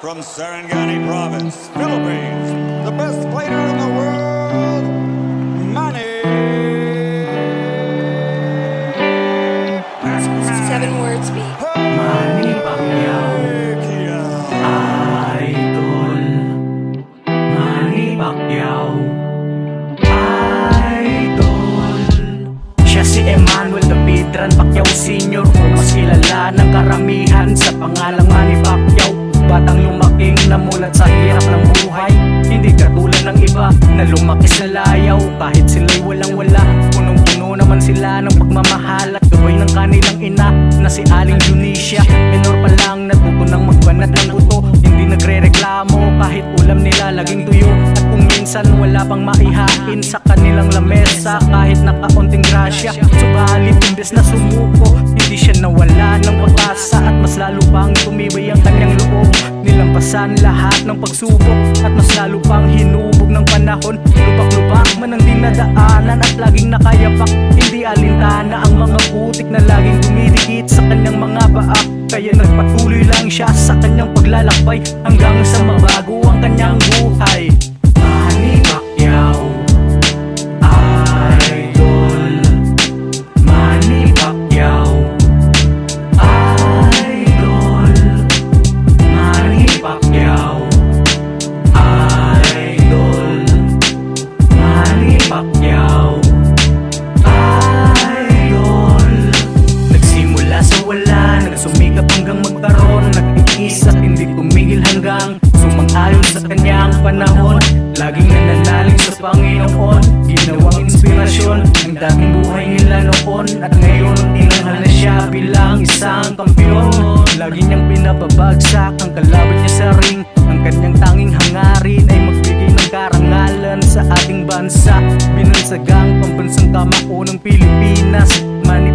From Sarangani Province, Philippines, the best fighter in the world, pagmamahal At gabay ng kanilang ina na si Aling Junisha Minor pa lang natuto ng magbanat ng buto. Hindi nagre-reklamo kahit ulam nila laging tuyo At kung minsan wala pang maihain sa kanilang lamesa Kahit nakaunting grasya. Subalit imbes na sumuko Hindi siya nawala ng pag-asa At mas lalo pang tumibay ang kanyang loob Nilampasan lahat ng pagsubok. At mas lalo pang hinubog ng panahon. Lubak-lubak man ang dinadaanan At laging nakayapak. Hindi alintana ang mga putik na laging dumidikit sa kanyang mga paa. Kaya nagpatuloy lang siya sa kanyang paglalakbay Hanggang sa mabago ang kanyang buhay hanggang Sumang-ayon sa kanyang panahon. Laging nananalig sa Panginoon Ginawang inspirasyon Ang dating buhay nila noon. At ngayon tinanghal na siya bilang isang kampiyon. Lagi niyang pinapabagsak ang kalaban niya sa ring. Ang kanyang tanging hangarin ay magbigay ng karangalan sa ating bansa. Binansagang pambansang kamao ng Pilipinas Manny